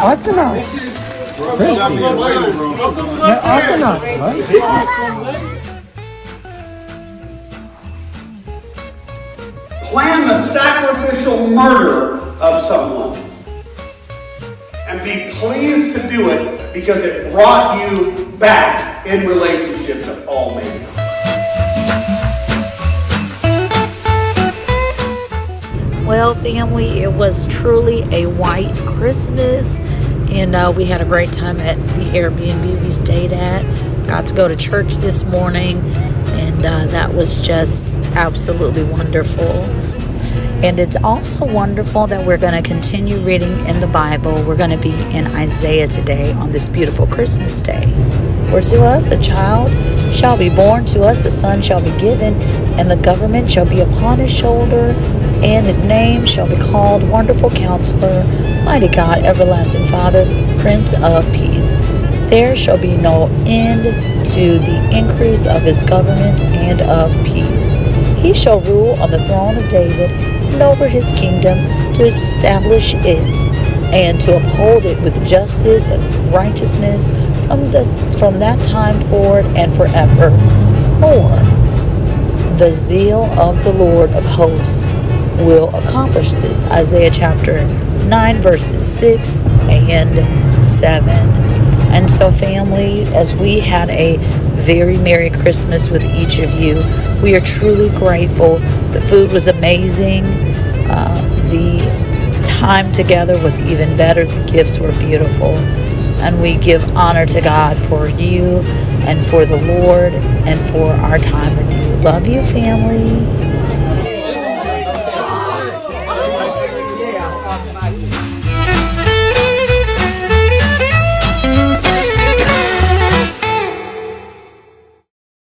Octonauts. Crispy. Right? plan the sacrificial murder of someone and be pleased to do it because it brought you back in relationship to all mankind. Family, it was truly a white Christmas, and uh, we had a great time at the Airbnb we stayed at. Got to go to church this morning, and uh, that was just absolutely wonderful. And it's also wonderful that we're going to continue reading in the Bible. We're going to be in Isaiah today on this beautiful Christmas day. For to us a child shall be born, to us a son shall be given, and the government shall be upon his shoulder, and his name shall be called Wonderful Counselor, Mighty God, Everlasting Father, Prince of Peace. There shall be no end to the increase of his government and of peace. He shall rule on the throne of David over his kingdom to establish it and to uphold it with justice and righteousness from the from that time forward and forever. More. The zeal of the Lord of hosts will accomplish this. Isaiah chapter 9 verses 6 and 7. And so family, as we had a very Merry Christmas with each of you. We are truly grateful. The food was amazing. Uh, the time together was even better. The gifts were beautiful. And we give honor to God for you and for the Lord and for our time with you. Love you, family.